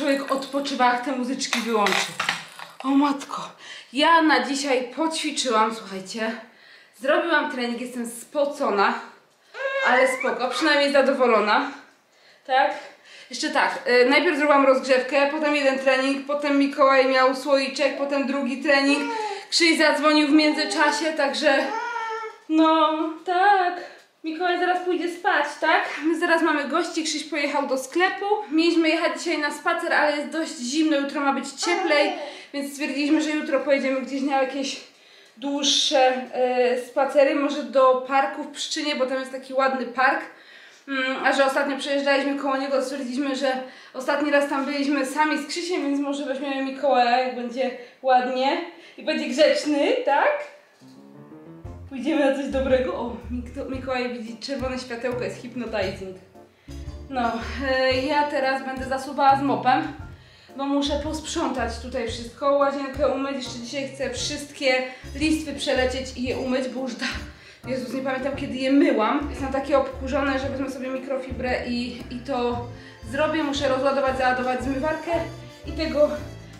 człowiek odpoczywa, jak te muzyczki wyłączy. O matko, ja na dzisiaj poćwiczyłam, słuchajcie. Zrobiłam trening, jestem spocona, ale spoko, przynajmniej zadowolona. Tak? Jeszcze tak, y, najpierw zrobiłam rozgrzewkę, potem jeden trening, potem Mikołaj miał słoiczek, potem drugi trening. Krzyś zadzwonił w międzyczasie, także no tak. Mikołaj zaraz pójdzie spać, tak? My zaraz mamy gości, Krzyś pojechał do sklepu. Mieliśmy jechać dzisiaj na spacer, ale jest dość zimno, jutro ma być cieplej, więc stwierdziliśmy, że jutro pojedziemy gdzieś na jakieś dłuższe e, spacery, może do parku w Pszczynie, bo tam jest taki ładny park. Mm, a że ostatnio przejeżdżaliśmy koło niego, stwierdziliśmy, że ostatni raz tam byliśmy sami z Krzysiem, więc może weźmiemy Mikołaja, jak będzie ładnie i będzie grzeczny, tak? Pójdziemy na coś dobrego. O, Mik- Mikołaj widzi czerwone światełko, jest hypnotizing. No, e, ja teraz będę zasuwała z mopem, bo muszę posprzątać tutaj wszystko, łazienkę umyć. Jeszcze dzisiaj chcę wszystkie listwy przelecieć i je umyć, bo już da... Jezus, nie pamiętam kiedy je myłam. Jestem takie obkurzone, że wezmę sobie mikrofibrę i, i to zrobię. Muszę rozładować, załadować zmywarkę i tego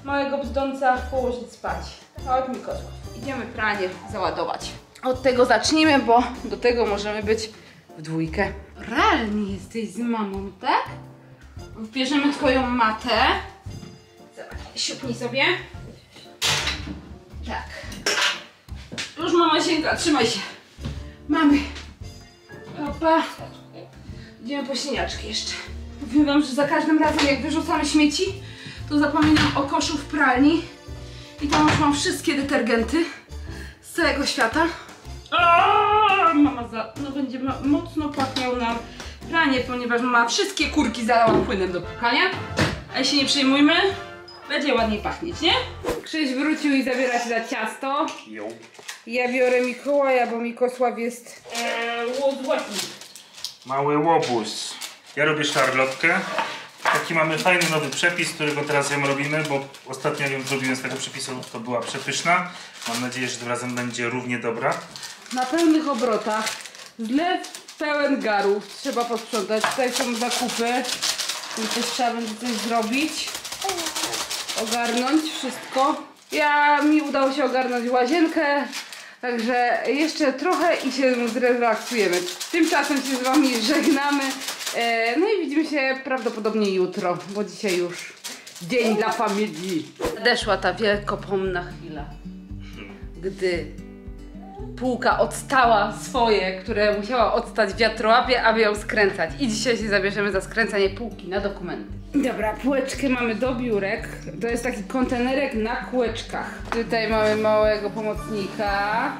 małego bzdąca położyć spać. Chodź Mikosław, idziemy pranie załadować. Od tego zacznijmy, bo do tego możemy być w dwójkę. Realnie jesteś z mamą, tak? Bierzemy twoją matę. Zobacz, siupnij sobie. Tak. Już mama sięga, trzymaj się. Mamy. Opa. Idziemy po śniaczki jeszcze. Mówię wam, że za każdym razem jak wyrzucamy śmieci, to zapominam o koszu w pralni. I tam już mam wszystkie detergenty z całego świata. Aaaa, mama za... No będzie ma... mocno pachniał nam pranie, ponieważ mama wszystkie kurki zalała płynem do płukania. Ale się nie przejmujmy, będzie ładniej pachnieć, nie? Krzyś wrócił i zabiera się za ciasto. Jo. Ja biorę Mikołaja, bo Mikosław jest e, łodłatny. Mały łobuz. Ja robię szarlotkę. Taki mamy fajny nowy przepis, którego teraz ją robimy, bo ostatnio ją zrobiłem z tego przepisu, to była przepyszna. Mam nadzieję, że tym razem będzie równie dobra. Na pełnych obrotach. Zlew pełen garów. Trzeba posprzątać. Tutaj są zakupy. Więc też trzeba będzie coś zrobić. Ogarnąć wszystko. Ja mi udało się ogarnąć łazienkę. Także jeszcze trochę i się zrelaksujemy. Tymczasem się z Wami żegnamy. E, no i widzimy się prawdopodobnie jutro, bo dzisiaj już dzień dla familii. Nadeszła ta wielkopomna chwila, gdy półka odstała swoje, które musiała odstać wiatrołapie, aby ją skręcać. I dzisiaj się zabierzemy za skręcanie półki na dokumenty. Dobra, półeczkę mamy do biurek. To jest taki kontenerek na kółeczkach. Tutaj mamy małego pomocnika,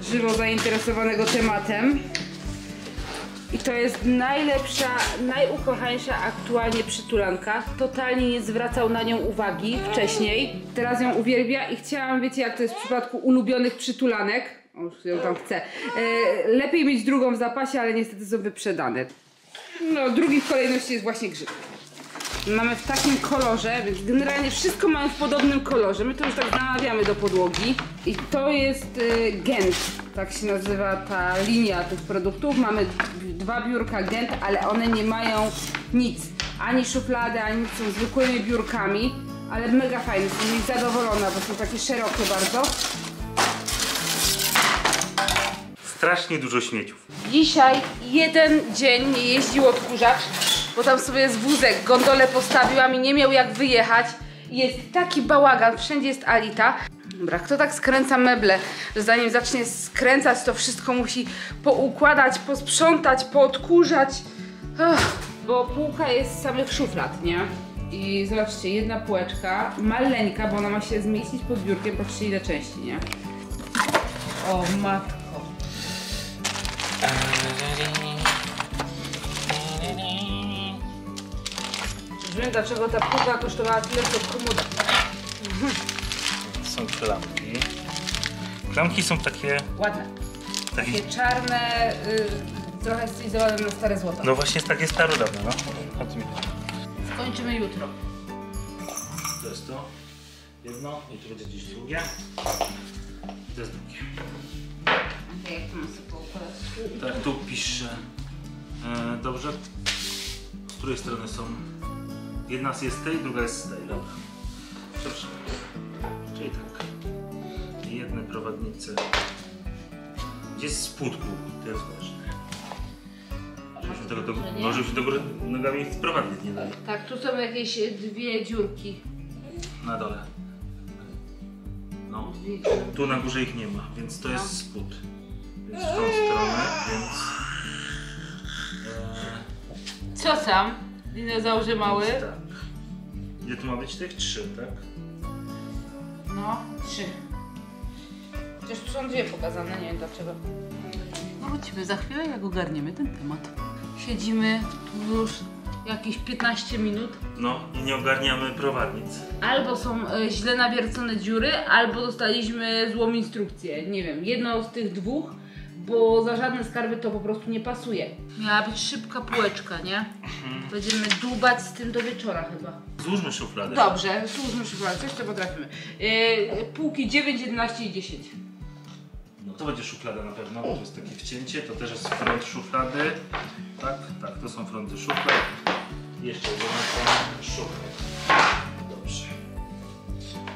żywo zainteresowanego tematem. I to jest najlepsza, najukochańsza aktualnie przytulanka. Totalnie nie zwracał na nią uwagi wcześniej. Teraz ją uwielbia i chciałam, wiecie jak to jest w przypadku ulubionych przytulanek. O, już ją tam chcę. E, lepiej mieć drugą w zapasie, ale niestety są wyprzedane. No, drugi w kolejności jest właśnie grzyb. Mamy w takim kolorze, więc generalnie wszystko mamy w podobnym kolorze. My to już tak zamawiamy do podłogi. I to jest y, Gent, tak się nazywa ta linia tych produktów. Mamy dwa biurka Gent, ale one nie mają nic. Ani szuflady, ani nic. Są zwykłymi biurkami, ale mega fajne. Jestem z nich zadowolona, bo są takie szerokie bardzo. Strasznie dużo śmieciów. Dzisiaj jeden dzień nie jeździł odkurzacz, bo tam sobie jest wózek, gondolę postawiłam i nie miał jak wyjechać. Jest taki bałagan, wszędzie jest Alita. Dobra, kto tak skręca meble, że zanim zacznie skręcać, to wszystko musi poukładać, posprzątać, poodkurzać. Bo półka jest z samych szuflad, nie? I zobaczcie, jedna półeczka, maleńka, bo ona ma się zmieścić pod biurkiem, patrzcie ile części, nie? O matko. Wiem dlaczego ta półka kosztowała tyle co komoda. Są klamki. Klamki są takie... Ładne. takie Takie czarne, y, trochę stylizowane na stare złoto. no właśnie takie starodawne, no. Chodź mi. Skończymy jutro. To jest to. Jedno i tu będzie gdzieś drugie. To jest drugie. Jak to mam sobie poukładać? Tak, tu piszę. E, dobrze. Z której strony są? Jedna jest z tej, druga jest z tej. Dobra. Proszę. Czyli tak. Jedne prowadnice. Gdzie jest spódku? To jest ważne. Żebyśmy tego do, no, żebyśmy do góry nogami prowadnic nie dali. Tak, tu są jakieś e, dwie dziurki. Na dole. No. Dwie dziurki. Tu na górze ich nie ma, więc to No. jest spód. Więc w tą stronę, więc... E, Co tam? Dinozaurze mały? Więc tak. Ile tu ma być tych? Trzy, tak? No, trzy. Chociaż tu są dwie pokazane, nie wiem dlaczego. No Wrócimy za chwilę, jak ogarniemy ten temat. Siedzimy tu już jakieś 15 minut. No i nie ogarniamy prowadnic. Albo są e, źle nawiercone dziury, albo dostaliśmy złą instrukcję. Nie wiem, jedno z tych dwóch, bo za żadne skarby to po prostu nie pasuje. Miała być szybka półeczka, nie? Będziemy dłubać z tym do wieczora chyba. Złóżmy szufladę. Dobrze, służmy szuflady, coś to potrafimy. Yy, półki 9, 11 i 10. No to będzie szuflada na pewno, bo to jest takie wcięcie, to też jest front szuflady. Tak, tak, to są fronty szuflad. Jeszcze jeden front szuflad. Dobrze.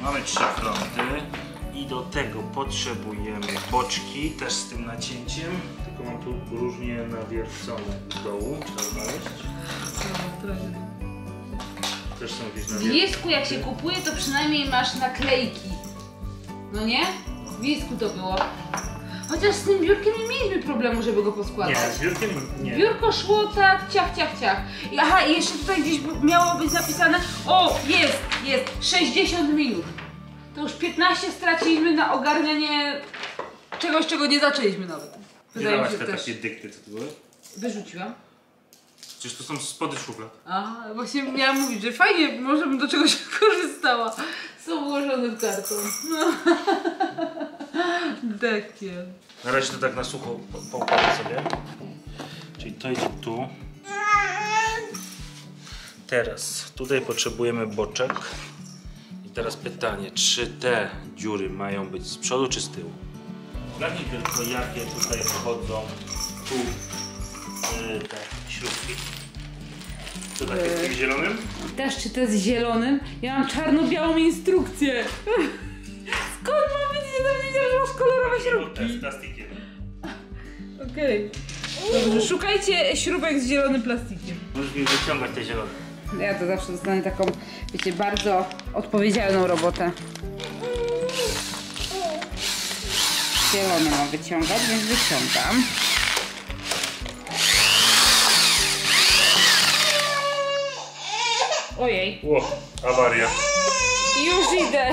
Mamy trzy fronty i do tego potrzebujemy boczki, też z tym nacięciem. Tylko mam tu różnie nawiercone z dołu, trzeba znaleźć. Też są jakieś W nawiercone. Wisku jak się kupuje, to przynajmniej masz naklejki. No nie? W Wisku to było. Chociaż z tym biurkiem nie mieliśmy problemu, żeby go Nie, poskładać. z biurkiem nie. Biurko szło tak, ciach, ciach, ciach. I aha, i jeszcze tutaj gdzieś miało być napisane, o, jest, jest, 60 minut. To już 15 straciliśmy na ogarnianie czegoś, czego nie zaczęliśmy nawet. Wydaje mi się te też. takie dykty, co to były? Wyrzuciłam. Przecież to są spody szuflad. A, właśnie miałam mówić, że fajnie, może bym do czegoś korzystała. Są ułożone w karton. No. Takie. Na razie to tak na sucho po- poukładam sobie. Czyli to idzie tu. Teraz tutaj potrzebujemy boczek. Teraz pytanie, czy te dziury mają być z przodu czy z tyłu? Zgadnij tylko jakie tutaj wchodzą tu yy, te śrubki. Co tak jest z tym zielonym? Też czy to jest zielonym? Ja mam czarno-białą instrukcję. Skąd mam wiedzieć, że wiedział, że masz kolorowe Te śrubki? z plastikiem. Okej. Dobrze, szukajcie śrubek z zielonym plastikiem. Możesz mi wyciągać te zielone. Ja to zawsze dostanę taką, wiecie, bardzo odpowiedzialną robotę. Zielony mam wyciągać, więc wyciągam. Ojej, Ło, awaria. już idę.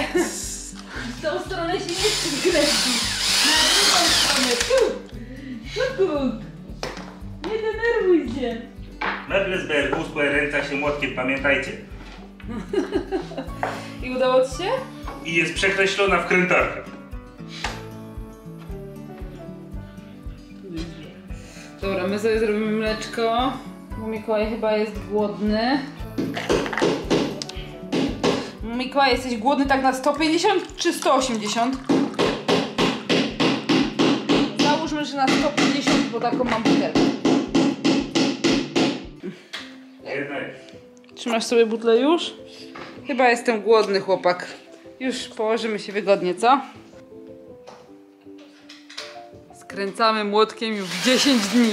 W tą stronę się nie przykręci. Na drugą stronę. Tu. Kuku. Nie denerwuj się. Meble z BRW swoje ręce się młotkiem, pamiętajcie. I udało ci się? I jest przekreślona wkrętarka. Dobra, my sobie zrobimy mleczko, bo Mikołaj chyba jest głodny. Mikołaj, jesteś głodny tak na 150 czy 180? Załóżmy, że na 150, bo taką mam butelkę. Trzymasz sobie butlę już? Chyba jestem głodny, chłopak. Już położymy się wygodnie, co? Skręcamy młotkiem już 10 dni.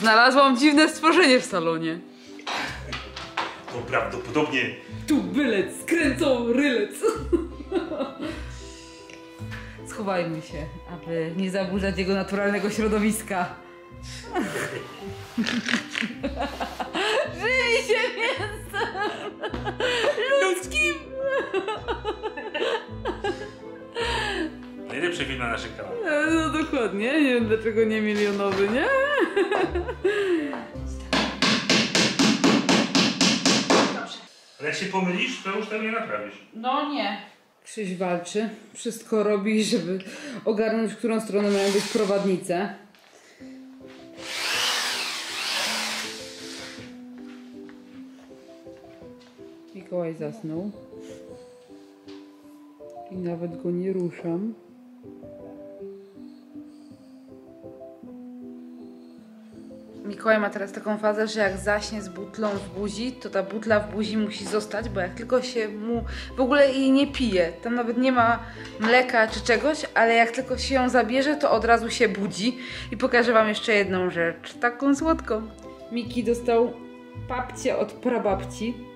Znalazłam dziwne stworzenie w salonie. To prawdopodobnie Tu bylec, skręcą rylec. Schowajmy się, aby nie zaburzać jego naturalnego środowiska. Żywi się mięsem ludzkim. najlepszy film na naszych kanałach. No dokładnie, nie wiem dlaczego nie milionowy, nie? Ale jak się pomylisz, to już tego nie naprawisz. No nie. Krzyś walczy, wszystko robi, żeby ogarnąć, w którą stronę mają być prowadnice. Mikołaj zasnął. I nawet go nie ruszam. Mikołaj ma teraz taką fazę, że jak zaśnie z butlą w buzi, to ta butla w buzi musi zostać, bo jak tylko się mu w ogóle jej nie pije, tam nawet nie ma mleka czy czegoś, ale jak tylko się ją zabierze, to od razu się budzi. I pokażę Wam jeszcze jedną rzecz, taką słodką. Miki dostał papcie od prababci.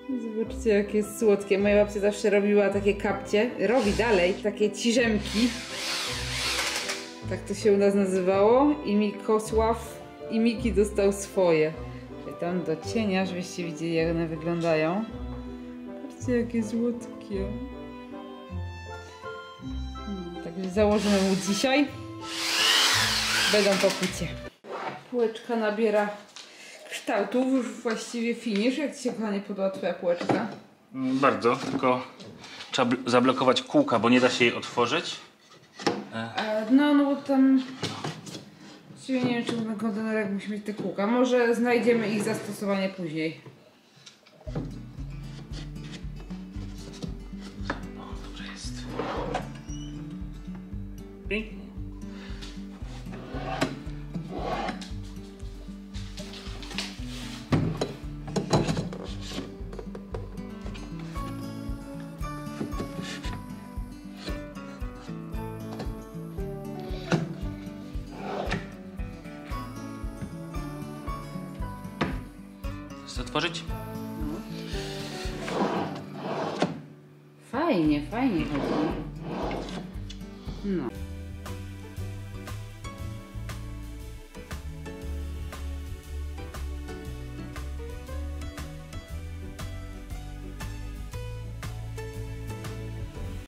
Zobaczcie, jakie jest słodkie. Moja babcia zawsze robiła takie kapcie. Robi dalej takie ciżemki. Tak to się u nas nazywało. I Mikosław i Miki dostał swoje. Tam do cienia, żebyście widzieli, jak one wyglądają. Patrzcie, jakie słodkie. No, Także założymy mu dzisiaj. Będą po kucie. Półeczka nabiera kształtów, już właściwie finisz. Jak Ci się, kochanie, podoba Twoja półeczka? Mm, Bardzo, tylko trzeba bl- zablokować kółka, bo nie da się jej otworzyć. E, no, no bo tam... Właściwie nie wiem, czy na kontenerach musi mieć te kółka. Może znajdziemy ich zastosowanie później. No, dobrze jest. Pięknie. Chcesz otworzyć? Fajnie, fajnie chodzi. No.